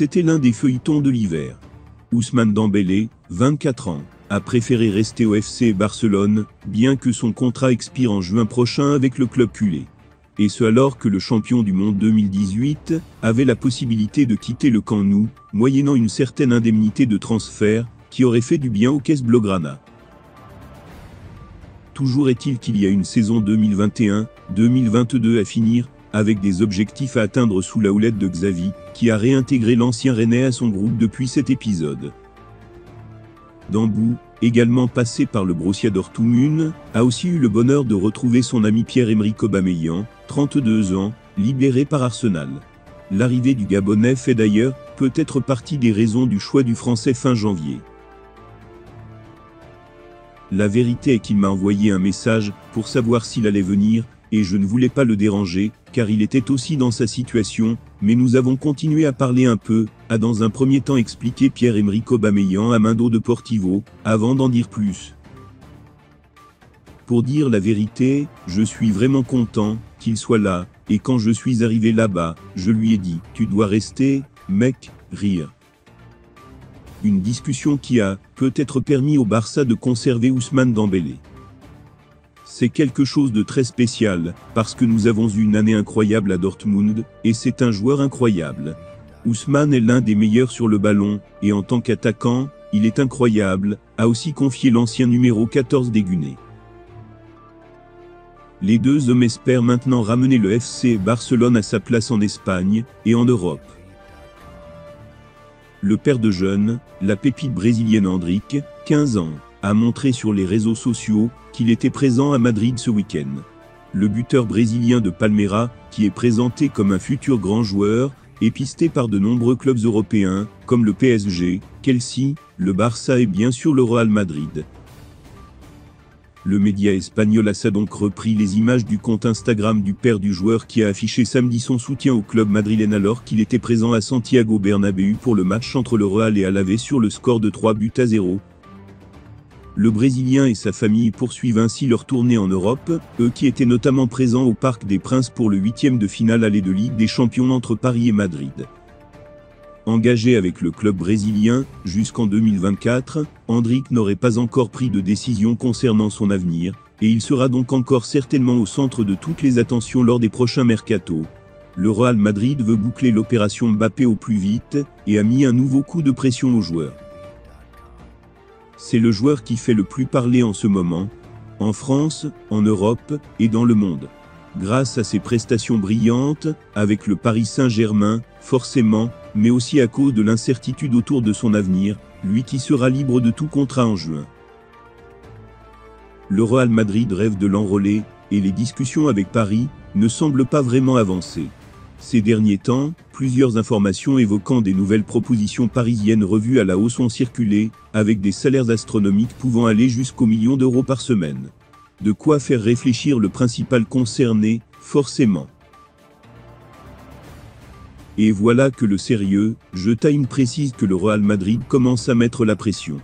C'était l'un des feuilletons de l'hiver. Ousmane Dembélé, 24 ans, a préféré rester au FC Barcelone, bien que son contrat expire en juin prochain avec le club culé. Et ce alors que le champion du monde 2018 avait la possibilité de quitter le camp Nou, moyennant une certaine indemnité de transfert, qui aurait fait du bien aux caisses Blaugrana. Toujours est-il qu'il y a une saison 2021-2022 à finir, avec des objectifs à atteindre sous la houlette de Xavi, qui a réintégré l'ancien Rennais à son groupe depuis cet épisode. Dambou, également passé par le Borussia Dortmund, a aussi eu le bonheur de retrouver son ami Pierre-Emerick Aubameyang, 32 ans, libéré par Arsenal. L'arrivée du Gabonais fait d'ailleurs peut-être partie des raisons du choix du Français fin janvier. La vérité est qu'il m'a envoyé un message pour savoir s'il allait venir, et je ne voulais pas le déranger, car il était aussi dans sa situation, mais nous avons continué à parler un peu, a dans un premier temps expliqué Pierre-Emerick Aubameyang à Mindo de Portivo, avant d'en dire plus. Pour dire la vérité, je suis vraiment content qu'il soit là, et quand je suis arrivé là-bas, je lui ai dit, tu dois rester, mec, rire. Une discussion qui a, peut-être permis au Barça de conserver Ousmane Dembélé. C'est quelque chose de très spécial, parce que nous avons eu une année incroyable à Dortmund, et c'est un joueur incroyable. Ousmane est l'un des meilleurs sur le ballon, et en tant qu'attaquant, il est incroyable, a aussi confié l'ancien numéro 14 d'Eguné. Les deux hommes espèrent maintenant ramener le FC Barcelone à sa place en Espagne, et en Europe. Le père de jeune, la pépite brésilienne Andrique, 15 ans, a montré sur les réseaux sociaux qu'il était présent à Madrid ce week-end. Le buteur brésilien de Palmeiras, qui est présenté comme un futur grand joueur, est pisté par de nombreux clubs européens, comme le PSG, Chelsea, le Barça et bien sûr le Real Madrid. Le média espagnol a donc repris les images du compte Instagram du père du joueur qui a affiché samedi son soutien au club madrilène alors qu'il était présent à Santiago Bernabéu pour le match entre le Real et Alavés sur le score de 3 buts à 0. Le Brésilien et sa famille poursuivent ainsi leur tournée en Europe, eux qui étaient notamment présents au Parc des Princes pour le huitième de finale aller de Ligue des Champions entre Paris et Madrid. Engagé avec le club brésilien, jusqu'en 2024, Hendrik n'aurait pas encore pris de décision concernant son avenir, et il sera donc encore certainement au centre de toutes les attentions lors des prochains mercato. Le Real Madrid veut boucler l'opération Mbappé au plus vite, et a mis un nouveau coup de pression aux joueurs. C'est le joueur qui fait le plus parler en ce moment, en France, en Europe et dans le monde. Grâce à ses prestations brillantes, avec le Paris Saint-Germain, forcément, mais aussi à cause de l'incertitude autour de son avenir, lui qui sera libre de tout contrat en juin. Le Real Madrid rêve de l'enrôler, et les discussions avec Paris ne semblent pas vraiment avancer. Ces derniers temps, plusieurs informations évoquant des nouvelles propositions parisiennes revues à la hausse ont circulé, avec des salaires astronomiques pouvant aller jusqu'au million d'euros par semaine. De quoi faire réfléchir le principal concerné, forcément. Et voilà que le sérieux, je Time précise que le Real Madrid commence à mettre la pression.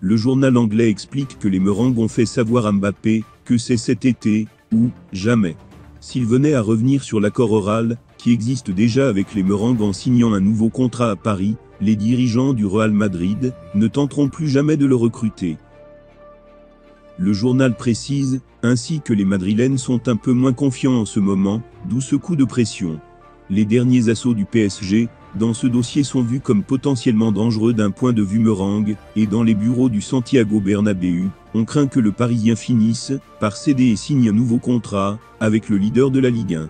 Le journal anglais explique que les Merengues ont fait savoir à Mbappé que c'est cet été, ou jamais. S'il venait à revenir sur l'accord oral, qui existe déjà avec les Merengues en signant un nouveau contrat à Paris, les dirigeants du Real Madrid ne tenteront plus jamais de le recruter. Le journal précise, ainsi que les Madrilènes sont un peu moins confiants en ce moment, d'où ce coup de pression. Les derniers assauts du PSG, dans ce dossier sont vus comme potentiellement dangereux d'un point de vue meringue, et dans les bureaux du Santiago Bernabéu, on craint que le Parisien finisse par céder et signe un nouveau contrat avec le leader de la Ligue 1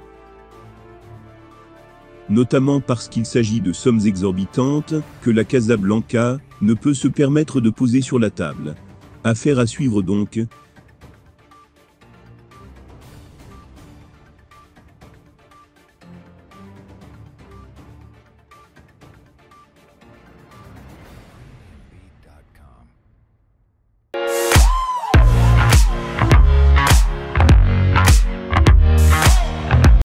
notamment parce qu'il s'agit de sommes exorbitantes que la Casablanca ne peut se permettre de poser sur la table. Affaire à suivre donc,